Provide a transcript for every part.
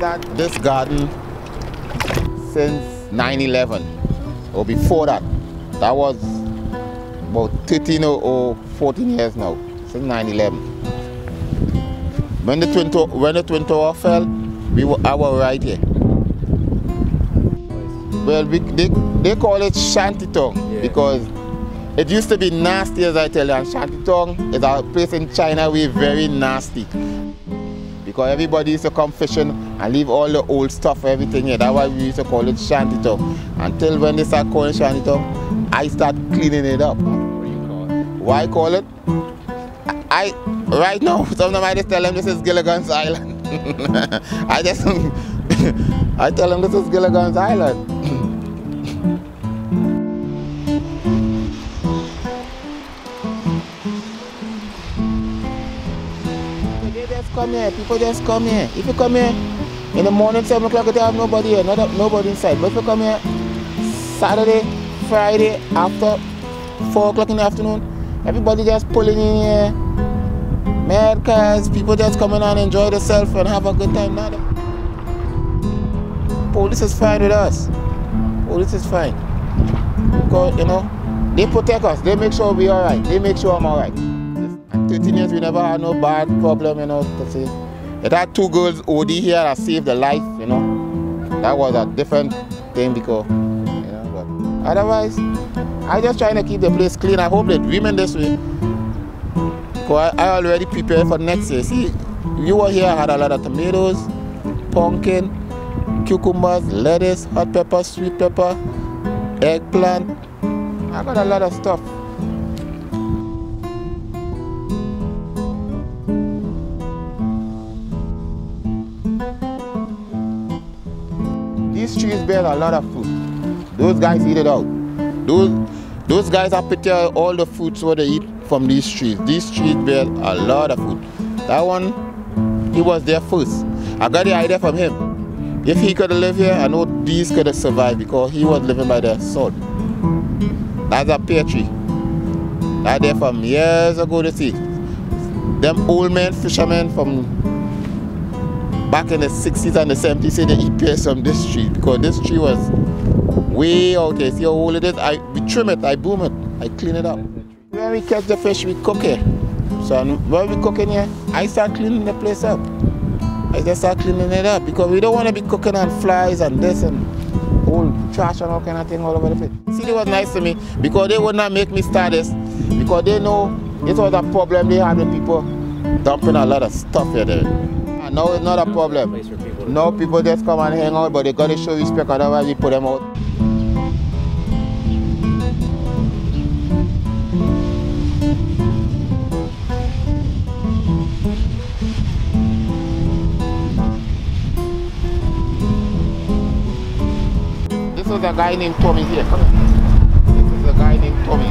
had this garden since 9-11 or before that. That was about 13 or 14 years now, since 9-11. When the Twin Tower, when the Twin Tower fell, we were, I was right here. Well, we, they, they call it Shantytown yeah. because it used to be nasty as I tell you and Shantytown is a place in China where very nasty. Because everybody used to come fishing and leave all the old stuff, everything here. That's why we used to call it shanty Shantytown. Until when they start calling shanty Shantytown, I start cleaning it up. Why call it? I right now sometimes I just tell them this is Gilligan's Island. I just I tell them this is Gilligan's Island. Come here, people just come here. If you come here in the morning, 7 o'clock, you have nobody here, not, nobody inside. But if you come here Saturday, Friday, after 4 o'clock in the afternoon, everybody just pulling in here. Mad cars, people just coming and enjoy themselves and have a good time. Now, police is fine with us. Police is fine. Because, you know, they protect us. They make sure we are all right. They make sure I'm all right. 13 years, we never had no bad problem, you know, to say. It had two girls OD here that saved the life, you know. That was a different thing because, you know, but otherwise, I just trying to keep the place clean. I hope that women this way. Because I, I already prepared for next year. See, you were here, I had a lot of tomatoes, pumpkin, cucumbers, lettuce, hot pepper, sweet pepper, eggplant. I got a lot of stuff. These trees bear a lot of fruit. Those guys eat it out. Those those guys are prepare uh, all the fruits what they eat from these trees. These trees bear a lot of fruit. That one, he was there first. I got the idea from him. If he could lived here, I know these could have survived because he was living by the sword. That's a pear tree. That there from years ago to see. Them old men, fishermen from back in the 60s and the 70s say they eat pears from this tree because this tree was way out there. See how old it is? I, we trim it, I boom it, I clean it up. When we catch the fish, we cook it. So when we cooking here, I start cleaning the place up. I just start cleaning it up because we don't want to be cooking on flies and this and old trash and all kind of thing all over the place. See, was nice to me because they would not make me start this because they know it was a problem they had with people dumping a lot of stuff here. There. No, it's not a problem. No, people just come and hang out, but they gotta show respect, otherwise we put them out. This was a guy named Tommy here. This is a guy named Tommy.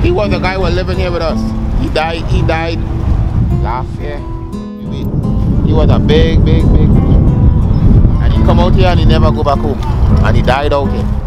He, he was the guy who was living here with us. He died. He died last year. He was a big, big, big And he come out here and he never go back home. And he died out here.